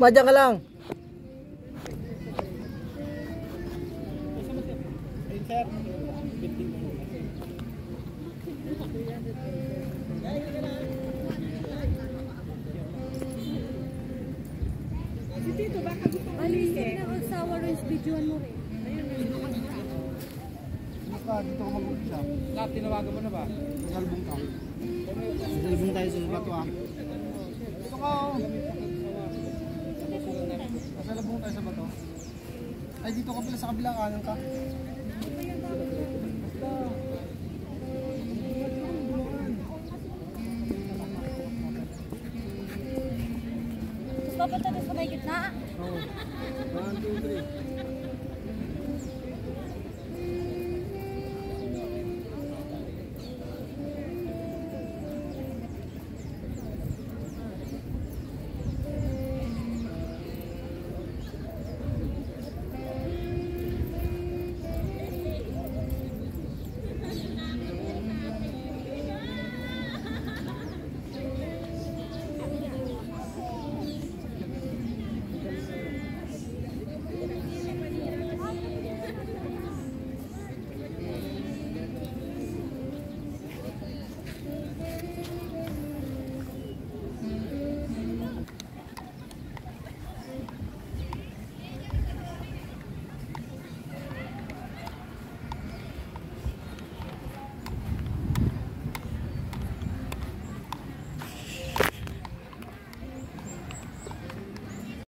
Madyan ka lang. Alisin na ang sa orange videoan mo rin. Basta dito ko mag-umpisa. Lahat, tinawagan mo na ba? Nasalbong ka. Nasalbong tayo sa bato ah. Dito ka oh. Nasalbong tayo sa bato. Ay dito ka pala sa kabilang kanan ka. Papunta na sa may gitna. Oo.